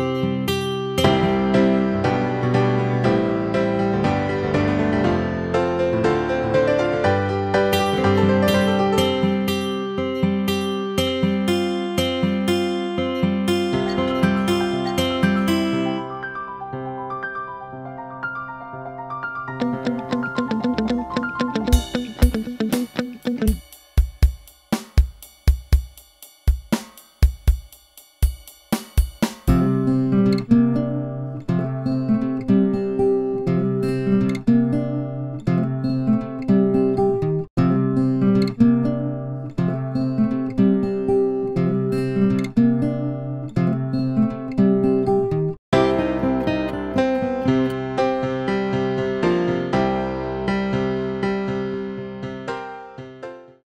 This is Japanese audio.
Música